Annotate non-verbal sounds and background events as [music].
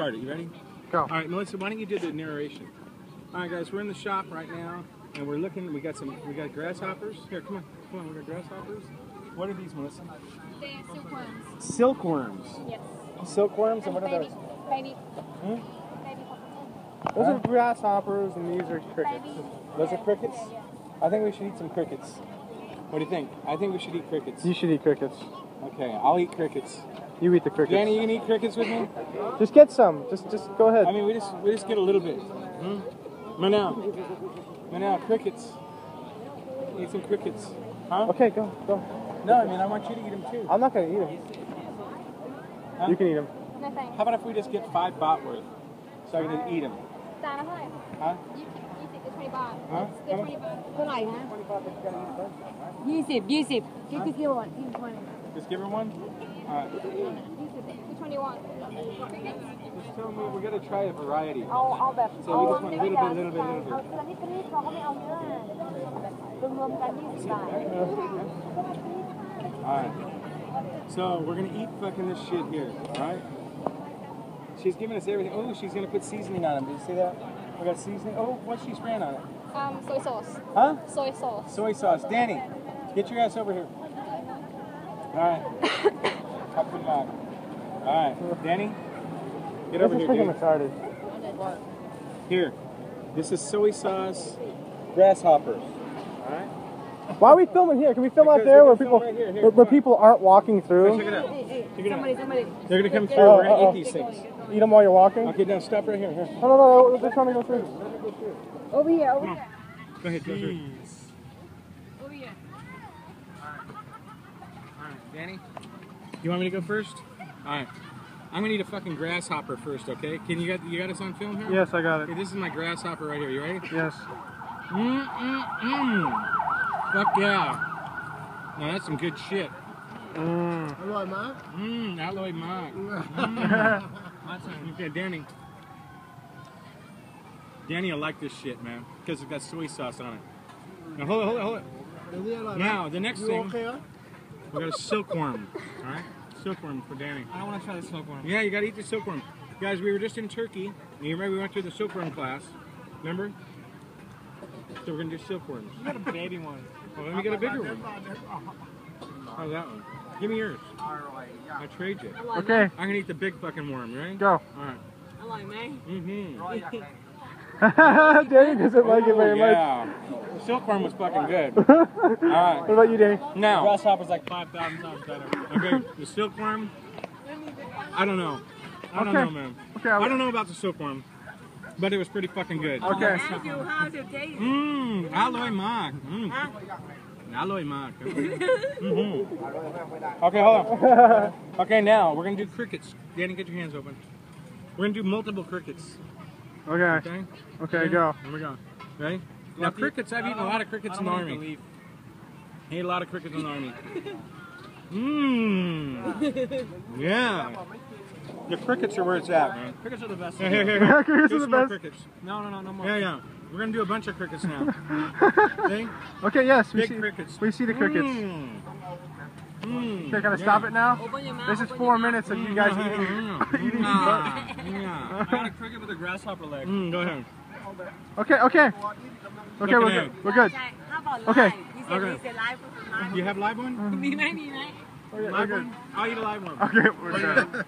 Start it. You ready? Go. All right, Melissa. Why don't you do the narration? All right, guys. We're in the shop right now, and we're looking. We got some. We got grasshoppers. Here, come on, come on. We got grasshoppers. What are these, Melissa? They're silkworms. Silkworms. Yes. Silkworms, and what are those? baby, Hmm? baby cockatoo. Those are grasshoppers and these are crickets. Baby. Those are crickets. Yeah, yeah. I think we should eat some crickets. What do you think? I think we should eat crickets. You should eat crickets. Okay, I'll eat crickets. You eat the crickets. Danny, you can eat crickets with me? Just get some. Just just go ahead. I mean, we just we just get a little bit. Hmm? Manal, Manal, crickets. Eat some crickets. Huh? Okay, go go. No, I mean I want you to eat them too. I'm not gonna eat them. Huh? You can eat them. No thanks. How about if we just get five baht worth, so I can eat them? จานละเท่าไหร่ Huh? ยี่สิบยี่สิบกับ20บาท ฮะ เดี๋ยว20บาท เท่าไหร่ฮะยี่สิบยี่สิบคิดกี่วันที่คน Just give her one? Alright. Which one do you want? Just tell me, we gotta try a variety. Oh, I'll. So we just want a little bit, little bit, little bit. Alright. So we're gonna eat fucking this shit here, alright? She's giving us everything. Oh, she's gonna put seasoning on them. Did you see that? We got seasoning. Oh, what she spraying on it? Um, soy sauce. Huh? Soy sauce. Soy sauce. Danny, get your ass over here. Alright. Top and bottom. Alright. Danny, get This over is here, freaking dude. retarded. Here. This is soy sauce grasshoppers. Alright? Why are we filming here? Can we film out there where people right here, here, where, where people aren't walking through? Check through? it out. Hey, hey, Check it out. somebody, somebody. They're gonna come through. Oh, We're gonna uh-oh. eat oh, oh. these things. Eat them while you're walking? Okay, now stop right here. Here. No, no, no. They're trying to go through. Over here, over here. Go ahead, go through. Over here. Alright, Danny, you want me to go first? Alright. I'm gonna eat a fucking grasshopper first, okay? Can you got you got us on film here? Yes, I got Okay, it. this is my grasshopper right here. You ready? Yes. Mmm, mmm, mmm. Fuck yeah. Now that's some good shit. Mm. Mmm, alloy mark. Mm. [laughs] [laughs] okay, Danny. Danny will like this shit, man, because it's got soy sauce on it. Now hold it, hold it, hold it. Now the next thing, we got a silkworm. All right, silkworm for Danny. I want to try the silkworm. Yeah, you got to eat the silkworm. Guys, we were just in Turkey. You remember we went through the silkworm class? Remember? So we're gonna do silkworms. You got a baby one. Well, let me get a bigger one. How's that one? Give me yours. I trade you. Okay. I'm gonna eat the big fucking worm, right? Go. All right. I like me. Mm-hmm. [laughs] Danny doesn't like it very much. yeah. The silkworm was fucking good. [laughs] All right. What about you, Danny? Now, Grasshopper's like 5,000 times better. okay, the silkworm. I don't know. I don't Okay. know, man. Okay, I don't know about the silkworm, but it was pretty fucking good. Okay. How's your day? Mmm, alloy mark. Mmm. Alloy mark. [laughs] mm-hmm. Okay, hold on. Okay, now we're gonna do crickets. Danny, get your hands open. We're gonna do multiple crickets. Okay. Okay. Okay, go. Here we go. Ready? Now crickets. I've eaten a lot of crickets in the army. I ate a lot of crickets in the army. Mmm. [laughs] Yeah. The crickets are where it's at, man. Crickets are the best. Here, here, here. here. Crickets Do are the best. crickets. No, no, no, no more. Yeah, yeah. We're gonna do a bunch of crickets now. [laughs] See? Okay, yes, we Big see, crickets. we see the crickets. Mmm. Mmm. Okay, can I stop it now? Open your mouth. This is open four your mouth. minutes of you guys hmm. eating. Hmm. [laughs] eating Ah, yeah. I cricket with a grasshopper leg. Mm, go ahead. Okay, okay. Okay, we're good. We're good. Okay. okay. You have live one? [laughs] Mm -hmm. Live one? I'll eat a live one. Okay, we're good.